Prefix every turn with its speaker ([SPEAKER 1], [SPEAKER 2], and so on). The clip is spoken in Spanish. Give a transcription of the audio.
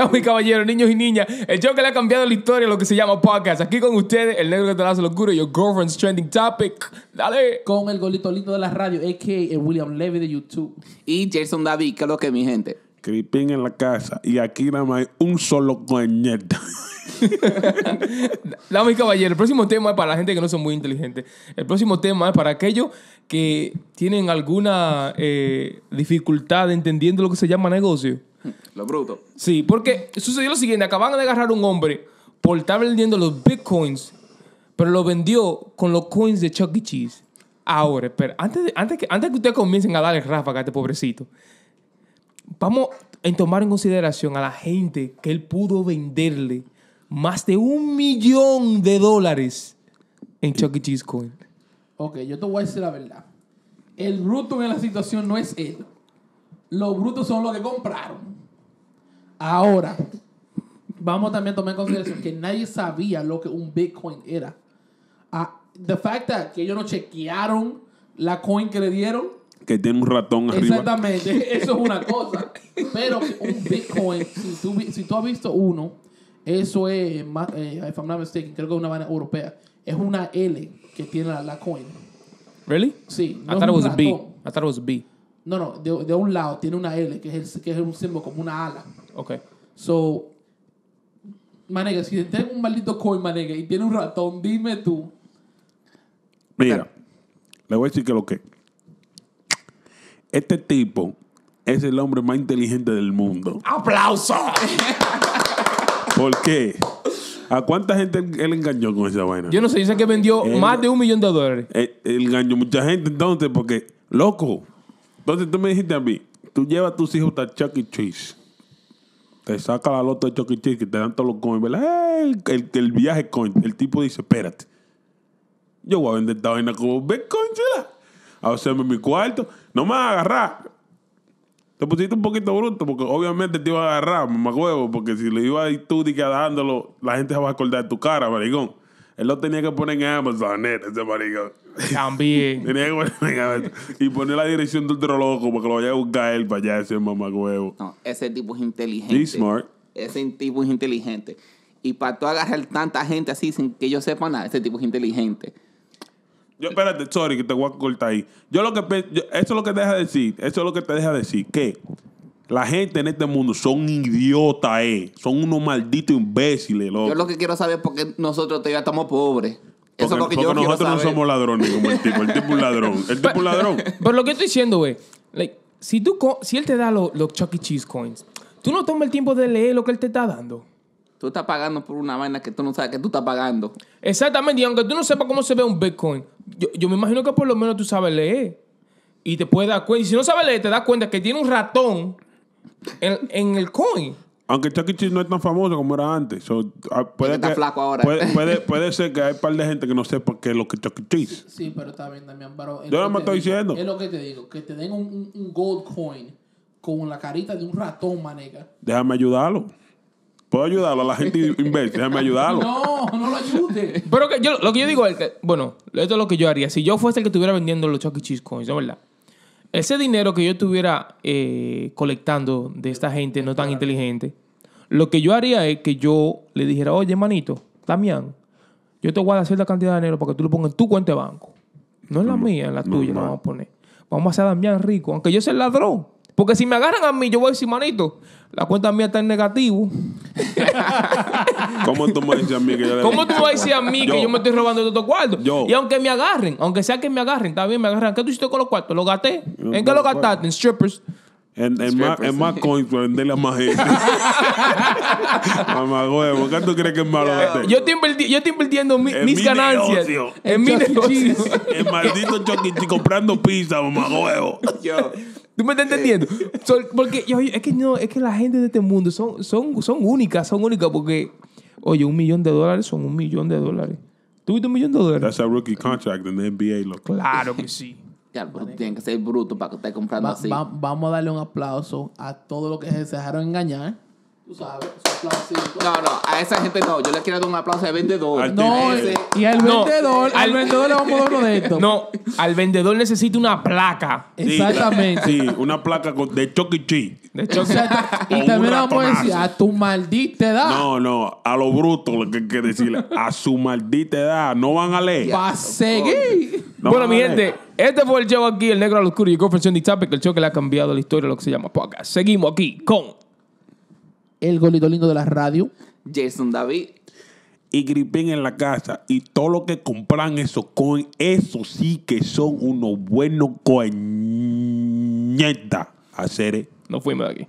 [SPEAKER 1] Damas y caballeros, niños y niñas, el show que le ha cambiado la historia lo que se llama podcast. Aquí con ustedes, el negro que te hace locura, your girlfriend's trending topic. Dale.
[SPEAKER 2] Con el golito lindo de la radio, a.k.a. William Levy de YouTube.
[SPEAKER 3] Y Jason David, que es lo que mi gente.
[SPEAKER 4] Creeping en la casa. Y aquí nada más hay un solo coñeta.
[SPEAKER 1] Damas y caballeros, el próximo tema es para la gente que no son muy inteligentes. El próximo tema es para aquellos que tienen alguna eh, dificultad entendiendo lo que se llama negocio.
[SPEAKER 3] Lo bruto.
[SPEAKER 1] Sí, porque sucedió lo siguiente: acaban de agarrar a un hombre por estar vendiendo los bitcoins, pero lo vendió con los coins de Chuck E. Cheese. Ahora, espera, antes de, antes que, antes que ustedes comiencen a darle ráfaga a este pobrecito, vamos a tomar en consideración a la gente que él pudo venderle más de un millón de dólares en Chuck E. Cheese coin.
[SPEAKER 2] Ok, yo te voy a decir la verdad. El bruto en la situación no es él. Los brutos son los que compraron. Ahora, vamos también a tomar en consideración que nadie sabía lo que un Bitcoin era. Ah, the fact that que ellos no chequearon la coin que le dieron,
[SPEAKER 4] Que tiene un ratón arriba.
[SPEAKER 2] Exactamente, eso es una cosa. Pero un Bitcoin, si tú, si tú has visto uno, eso es, eh, if I'm not mistaken, creo que es una vaina europea. Es una L que tiene la, la coin.
[SPEAKER 1] ¿Really?
[SPEAKER 2] Sí,
[SPEAKER 1] I
[SPEAKER 2] no es
[SPEAKER 1] thought it was a B. I thought it was a B.
[SPEAKER 2] No, no, de, de un lado tiene una L, que es, el- que es un símbolo como una ala.
[SPEAKER 1] Ok.
[SPEAKER 2] So, manega, si tengo un maldito coin, manega, y tiene un ratón, dime tú.
[SPEAKER 4] Mira, le voy a decir que lo que. Este tipo es el hombre más inteligente del mundo.
[SPEAKER 1] ¡Aplauso!
[SPEAKER 4] ¿Por qué? ¿A cuánta gente él, él engañó con esa vaina?
[SPEAKER 1] Yo no sé, yo sé que vendió
[SPEAKER 4] Él-
[SPEAKER 1] más de un millón de dólares.
[SPEAKER 4] Él, él engañó mucha gente entonces, porque, loco. Entonces tú me dijiste a mí, tú llevas a tus hijos a Chuck E. Cheese. Te saca la loto de Chuck E. Cheese que te dan todos los coins, ¿verdad? El, el, el viaje coin. El tipo dice, espérate. Yo voy a vender esta vaina como Bitcoin, chela. A hacerme mi cuarto. No me vas a agarrar. Te pusiste un poquito bruto porque obviamente te iba a agarrar, mamá huevo, porque si le iba a ir tú dándolo, la gente se va a acordar de tu cara, maricón. Él lo tenía que poner en Amazon, ese maricón.
[SPEAKER 1] También.
[SPEAKER 4] Tenía que poner en Amazon y poner la dirección del otro loco para que lo vaya a buscar él para allá, ese mamá huevo.
[SPEAKER 3] No, ese tipo es inteligente.
[SPEAKER 4] He's smart.
[SPEAKER 3] Ese tipo es inteligente. Y para tú agarrar tanta gente así sin que yo sepa nada, ese tipo es inteligente.
[SPEAKER 4] Yo, espérate, sorry, que te voy a cortar ahí. Yo lo que yo- eso es lo que te deja decir, eso es lo que te deja decir, que la gente en este mundo son idiotas, eh. Son unos malditos imbéciles, loco.
[SPEAKER 3] Yo lo que quiero saber es por qué nosotros todavía estamos pobres.
[SPEAKER 4] Porque,
[SPEAKER 3] Eso es lo que yo
[SPEAKER 4] porque
[SPEAKER 3] quiero
[SPEAKER 4] nosotros no somos ladrones como el tipo. El tipo es un ladrón. El tipo es un ladrón.
[SPEAKER 1] Pero lo que estoy diciendo, güey, like, si, tú si él te da los los Chuck E. Cheese coins, tú no tomas el tiempo de leer lo que él te está dando.
[SPEAKER 3] Tú estás pagando por una vaina que tú no sabes que tú estás pagando.
[SPEAKER 1] Exactamente, y aunque tú no sepas cómo se ve un Bitcoin, yo, yo me imagino que por lo menos tú sabes leer. Y te puedes dar cuenta. Y si no sabes leer, te das cuenta que tiene un ratón en, en el coin.
[SPEAKER 4] Aunque Chuck E. Cheese no es tan famoso como era antes. So, ah, puede,
[SPEAKER 3] está
[SPEAKER 4] que-
[SPEAKER 3] flaco ahora.
[SPEAKER 4] Puede, puede, puede ser que hay un par de gente que no sepa qué es lo que es Chuck E. Cheese.
[SPEAKER 2] Sí, pero está bien también. Pero
[SPEAKER 4] Yo no me estoy
[SPEAKER 2] digo.
[SPEAKER 4] diciendo.
[SPEAKER 2] Es lo que te digo, que te den un, un- un gold coin con la carita de un ratón, manega.
[SPEAKER 4] Déjame ayudarlo. Puedo ayudarlo a la gente imbécil. Déjame ayudarlo.
[SPEAKER 2] No, no lo ayude.
[SPEAKER 1] Pero que yo, lo que yo digo es que, bueno, esto es lo que yo haría. Si yo fuese el que estuviera vendiendo los Chuck E. Cheese coins, ¿no verdad? Ese dinero que yo estuviera eh, colectando de esta gente no tan inteligente, lo que yo haría es que yo le dijera, oye, manito, Damián, yo te voy a dar cierta cantidad de dinero para que tú lo pongas en tu cuenta de banco. No en la mía, en la tuya, la vamos a poner. Vamos a hacer a Damián rico, aunque yo sea el ladrón. Porque si me agarran a mí, yo voy a decir, manito, la cuenta mía está en negativo.
[SPEAKER 4] ¿Cómo tú me dices a mí que yo le
[SPEAKER 1] ¿Cómo tú me vas a decir a mí que yo me estoy robando de estos cuartos?
[SPEAKER 4] Yo.
[SPEAKER 1] Y aunque me agarren, aunque sea que me agarren, está bien, me agarran. ¿Qué tú hiciste con los cuartos? ¿Los gasté? ¿En qué los gastaste? En strippers.
[SPEAKER 4] En, en más, en más coins para venderle a más gente. Mamá huevo, ¿qué tú crees que es malo de este?
[SPEAKER 1] Yo estoy, yo estoy invirtiendo mi-
[SPEAKER 4] En
[SPEAKER 1] mis
[SPEAKER 4] mi
[SPEAKER 1] ganancias
[SPEAKER 4] negocio.
[SPEAKER 1] en mi negocio.
[SPEAKER 4] El maldito Chuck. Cheese comprando pizza, mamá huevo.
[SPEAKER 3] Yo,
[SPEAKER 1] ¿Tú me estás entendiendo? So, porque yo- es que no, es que la gente de este mundo son, son, son únicas, son únicas porque, oye, un millón de dólares son un millón de dólares. ¿Tú viste un millón de dólares?
[SPEAKER 4] That's a rookie contract in the NBA, loco.
[SPEAKER 1] Claro que sí.
[SPEAKER 3] ya, pero tú tienes que ser bruto para que estés comprando
[SPEAKER 2] Va-
[SPEAKER 3] así.
[SPEAKER 2] va- vamos a darle un aplauso a todos los que se dejaron engañar Tú sabes, su aplausito.
[SPEAKER 3] No, no, a esa gente no. Yo le quiero dar un aplauso al vendedor.
[SPEAKER 4] Al
[SPEAKER 2] No,
[SPEAKER 3] Ese-
[SPEAKER 2] y al
[SPEAKER 1] No,
[SPEAKER 2] vendedor, al
[SPEAKER 1] al-
[SPEAKER 2] vendedor le vamos a dar uno de estos.
[SPEAKER 1] No, al vendedor necesita una placa.
[SPEAKER 4] Sí,
[SPEAKER 2] Exactamente.
[SPEAKER 4] Sí, una placa con- de Chuck E. Cheese.
[SPEAKER 1] De
[SPEAKER 2] Exacto.
[SPEAKER 4] O
[SPEAKER 2] Y también le vamos a decir a tu maldita edad.
[SPEAKER 4] No, no, a lo bruto lo que hay que decirle. A su maldita edad. No van a leer.
[SPEAKER 2] Va a seguir.
[SPEAKER 4] No
[SPEAKER 1] bueno, mi gente, este fue el show aquí, el negro al oscuro y confesión de Topic, el show que le ha cambiado la historia lo que se llama podcast. Seguimos aquí con
[SPEAKER 2] El golito lindo de la radio.
[SPEAKER 3] Jason David.
[SPEAKER 4] y gripen en la casa y todo lo que compran esos coins, eso sí que son unos buenos coñetas. Hacer
[SPEAKER 1] Nos fuimos de aquí.